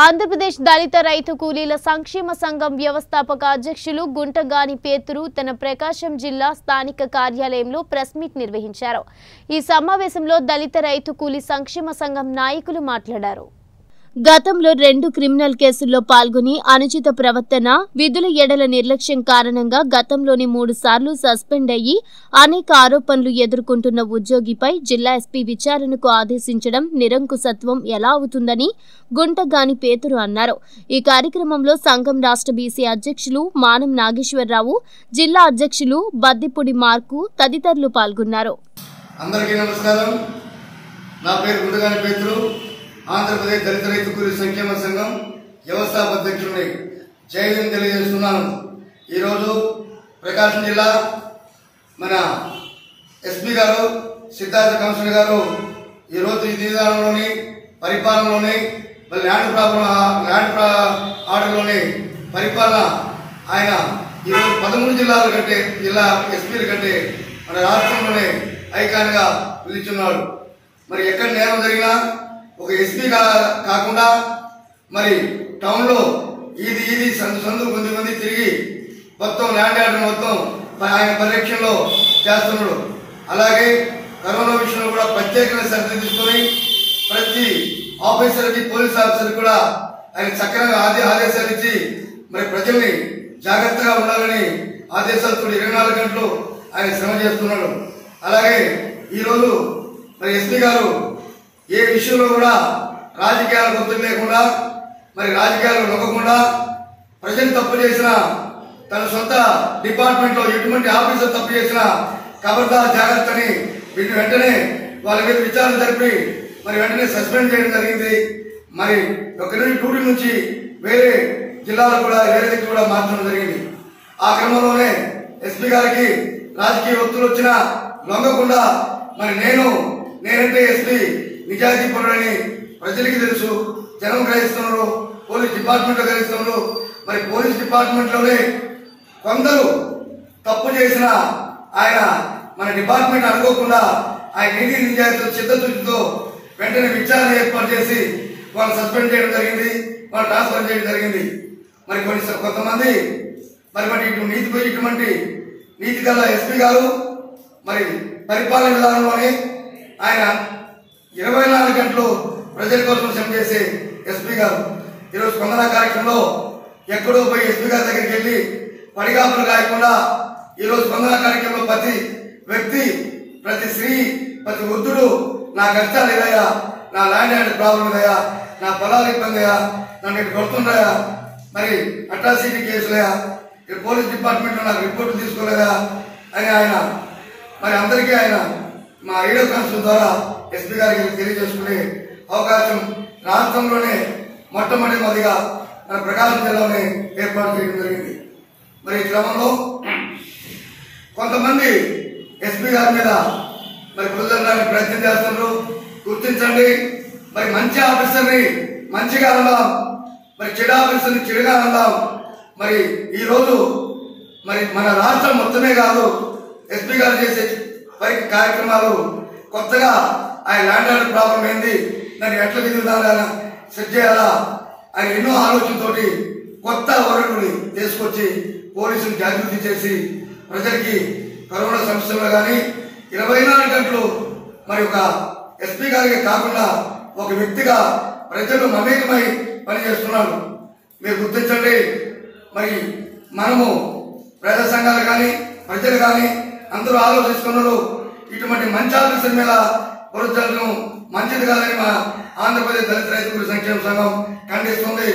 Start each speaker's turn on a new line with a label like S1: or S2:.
S1: ఆంధ్రప్రదేశ్ దళిత రైతు కూలీల సంక్షేమ సంఘం వ్యవస్థాపక అధ్యక్షులు గుంటగాని పేతురు తన ప్రకాశం జిల్లా స్థానిక కార్యాలయంలో ప్రెస్ మీట్ నిర్వహించారు. ఈ సమావేశంలో దళిత రైతు కూలీ సంక్షేమ సంఘం నాయకులు మాట్లాడారు. గతంలో రెండు క్రిమినల్ కేసుల్లో పాల్గొని అనుచిత ప్రవర్తన విధుల ఎడల నిర్లక్ష్యం కారణంగా గతంలోని మూడు సార్లు సస్పెండ్ అయ్యి అనేక ఆరోపణలు ఎదుర్కొంటున్న ఉద్యోగిపై జిల్లా ఎస్పీ విచారణకు ఆదేశించడం నిరంకుశత్వం ఎలా అవుతుందని గుంటగాని పేతురు అన్నారు. ఈ కార్యక్రమంలో సంఘం రాష్ట్ర బీసీ అధ్యక్షులు మానం నాగేశ్వరరావు జిల్లా అధ్యక్షులు బద్దిపూడి మార్కు తదితరులు పాల్గొన్నారు.
S2: అందరికీ నమస్కారం. నా పేరు గుండగాని పేతులు ఆంధ్రప్రదేశ్ దళిత రైతు కూలీ సంక్షేమ సంఘం వ్యవస్థాపక అధ్యక్షుడిని జై తెలియజేస్తున్నాను. ఈరోజు ప్రకాశం జిల్లా మన ఎస్పీ గారు సిద్ధార్థ కమిషనర్ గారు ఈరోజు ఈ విధానంలోని పరిపాలనలోని మరి ల్యాండ్ ప్రాబ్లం ల్యాండ్ ప్రా- ఆర్డర్లోని పరిపాలన ఆయన ఈరోజు పదమూడు జిల్లాల కంటే జిల్లా ఎస్పీల కంటే మన రాష్ట్రంలోనే ఐకాన్గా పిలుచున్నాడు మరి ఎక్కడ నేరం జరిగినా ఒక ఎస్పీ కా కాకుండా మరి టౌన్లో ఇది ఇది సందు సందు కొంది మంది తిరిగి మొత్తం ల్యాండ్ ఆర్డర్ మొత్తం ఆయన పరిరక్షణలో చేస్తున్నాడు. అలాగే కరోనా విషయంలో కూడా ప్రత్యేకంగా శ్రద్ధ తీసుకొని ప్రతి ఆఫీసర్కి పోలీస్ ఆఫీసర్ కూడా ఆయన చక్కగా ఆదే ఆదేశాలు ఇచ్చి మరి ప్రజల్ని జాగ్రత్తగా ఉండాలని ఆదేశాలతో ఇరవై నాలుగు గంటలు ఆయన శ్రమ చేస్తున్నాడు. అలాగే ఈరోజు మరి ఎస్పీ గారు ఏ విషయంలో కూడా రాజకీయాల గుర్తు లేకుండా మరి రాజకీయాలు నొక్కకుండా ప్రజలు తప్పు చేసిన తన సొంత డిపార్ట్మెంట్లో ఎటువంటి ఆఫీసర్ తప్పు చేసిన ఖబర్దార్ జాగ్రత్తని వీటిని వెంటనే వాళ్ళ మీద విచారణ జరిపి మరి వెంటనే సస్పెండ్ చేయడం జరిగింది. మరి ఒక నుంచి డ్యూటీ నుంచి వేరే జిల్లాలో కూడా వేరే దగ్గర కూడా మార్చడం జరిగింది. ఆ క్రమంలోనే ఎస్పీ గారికి రాజకీయ ఒత్తులు వచ్చినా లొంగకుండా మరి నేను నేనంటే ఎస్పీ నిజాయితీపరుడని ప్రజలకి తెలుసు. జనం గ్రహిస్తున్నారు. Police department గ్రహిస్తున్నారు. మరి పోలీస్ డిపార్ట్మెంట్లోనే కొందరు తప్పు చేసిన ఆయన మన డిపార్ట్మెంట్ అనుకోకుండా ఆయన నీతి నిజాయితీతో చిత్తశుద్ధితో వెంటనే విచారణ ఏర్పాటు చేసి వాళ్ళు సస్పెండ్ చేయడం జరిగింది. వాళ్ళు ట్రాన్స్ఫర్ చేయడం జరిగింది. మరి కొన్ని కొంతమంది మరి మరి ఇటు నీతి ఇటువంటి నీతి గల ఎస్పీ గారు మరి పరిపాలన విధానంలోని ఆయన ఇరవై నాలుగు గంటలు ప్రజల కోసం శ్రమ చేసే ఎస్పీ గారు. ఈరోజు స్పందన కార్యక్రమంలో ఎక్కడో పోయి ఎస్పీ గారి దగ్గరికి వెళ్ళి పడిగాపులు కాకుండా ఈరోజు స్పందన కార్యక్రమంలో ప్రతి వ్యక్తి ప్రతి స్త్రీ ప్రతి వృద్ధుడు నా కష్టాలు ఇదయా నా ల్యాండ్ హ్యాండ్ ప్రాబ్లం ఇదయా నా పొలాలు ఇబ్బందియా నన్ను ఇక్కడ కొడుతుండయా మరి అట్రాసిటీ కేసులయా ఇక్కడ పోలీస్ డిపార్ట్మెంట్ నాకు రిపోర్ట్ తీసుకోలేదా? అని ఆయన మరి అందరికీ ఆయన మా ఏడో కాన్స్టిట్యూన్ ద్వారా ఎస్పీ గారికి తెలియజేసుకునే అవకాశం రాష్ట్రంలోనే మొట్టమొదటిగా మన ప్రకాశం జిల్లాలోనే ఏర్పాటు చేయడం జరిగింది. మరి ఈ క్రమంలో కొంతమంది ఎస్పీ గారి మీద మరి కుదరడానికి ప్రయత్నం చేస్తున్నారు గుర్తించండి. మరి మంచి ఆఫీసర్ని మంచిగా అందాం. మరి చెడు ఆఫీసర్ని చెడుగా అందాం. మరి ఈ రోజు మరి మన రాష్ట్రం మొత్తమే కాదు ఎస్పీ గారు చేసే వైద్య కార్యక్రమాలు కొత్తగా ఆయన ల్యాండ్ ఆర్డర్ ప్రాబ్లం ఏంది? దాన్ని ఎట్ల విధానాలను సెట్ చేయాలా? ఆయన ఎన్నో ఆలోచనతోటి కొత్త వరకుని తీసుకొచ్చి పోలీసులు జాగృతి చేసి ప్రజలకి కరోనా సమస్యల్లో కానీ ఇరవై నాలుగు గంటలు మరి ఒక ఎస్పీ గారికి కాకుండా ఒక వ్యక్తిగా ప్రజలు మమేకమై పనిచేస్తున్నాడు మీరు గుర్తించండి. మరి మనము ప్రజా సంఘాలు కానీ ప్రజలు కానీ అందరూ ఆలోచిస్తున్నారు. ఇటువంటి మంచి ఆలోచన మీద పురుషులను మంచిది కాదని మా ఆంధ్రప్రదేశ్ దళిత రైతు సంక్షేమ సంఘం ఖండిస్తుంది.